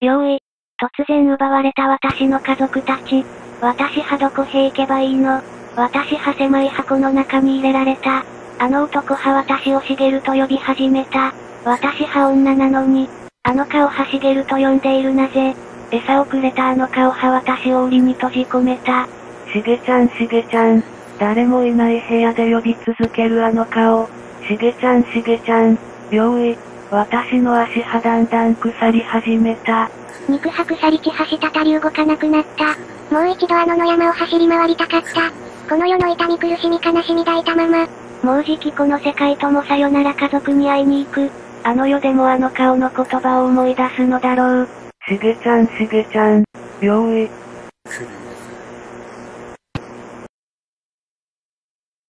用意。突然奪われた私の家族たち。私はどこへ行けばいいの？私は狭い箱の中に入れられた。あの男は私を茂ると呼び始めた。私は女なのに、あの顔は茂ると呼んでいるなぜ？餌をくれたあの顔は私を檻に閉じ込めた。しげちゃんしげちゃん。誰もいない部屋で呼び続けるあの顔。しげちゃんしげちゃん。用意。私の足はだんだん腐り始めた。肉薄腐り血はしたたり動かなくなった。もう一度あの野山を走り回りたかった。この世の痛み苦しみ悲しみ抱いたまま。もうじきこの世界ともさよなら家族に会いに行く。あの世でもあの顔の言葉を思い出すのだろう。しげちゃんしげちゃん。用意。